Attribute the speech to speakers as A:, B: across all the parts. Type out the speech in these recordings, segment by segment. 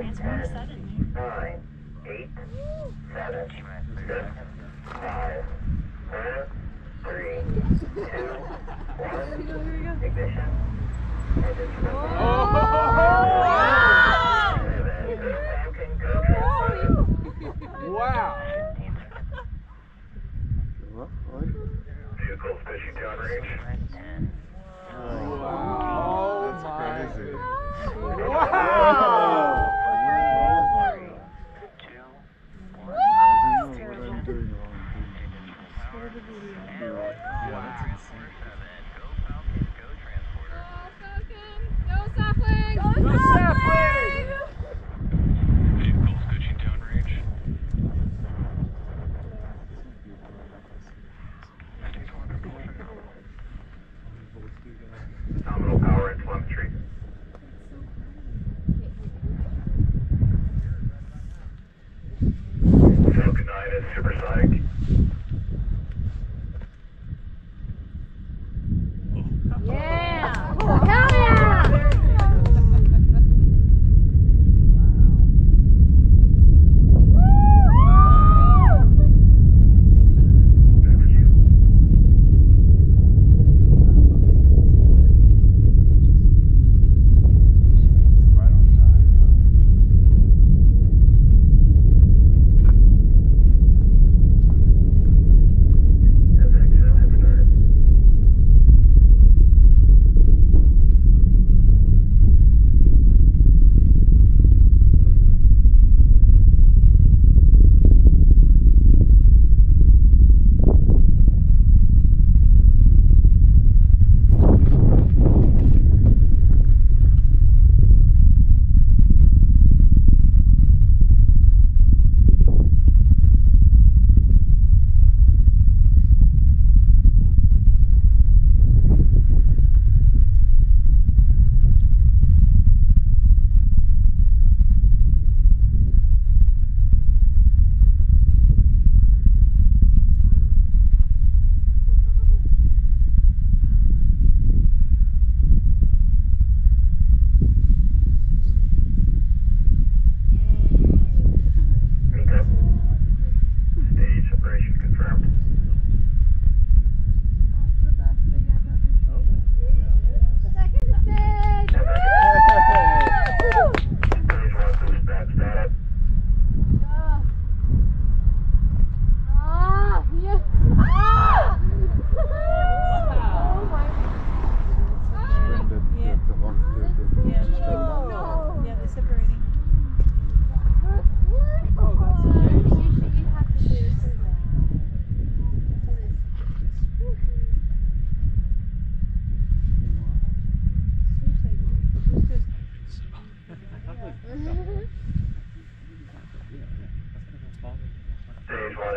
A: Transporter suddenly.
B: nine, eight, seven, six, five, four, three, two, one. Ignition. Transport.
C: Wow.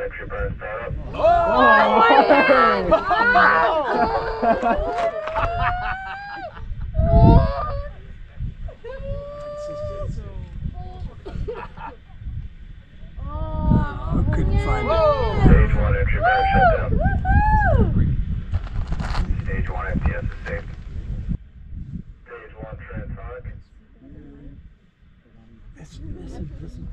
B: Stage 1 entry burn startup.
C: Couldn't find it.
B: Stage 1 entry burn shutdown. Stage 1 FTS is safe. Stage 1 transonic.
C: Listen, listen, listen.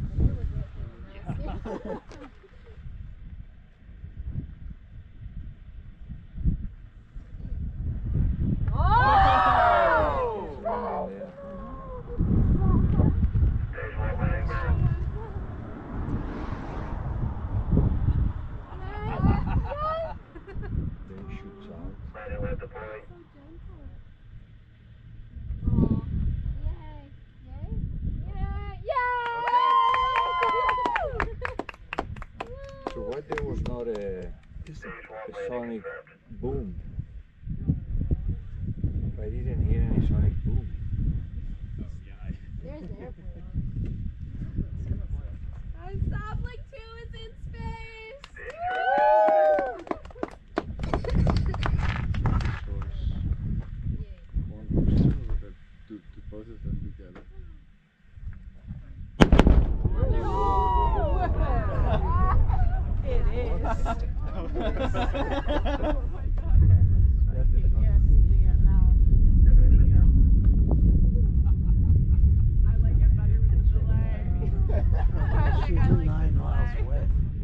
D: Why there was not a, a sonic boom?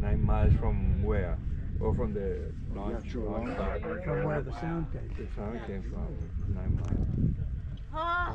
A: Nine
D: miles from where? Or from the north.
C: From where the sound came from.
D: The sound came from, nine miles.
A: Huh?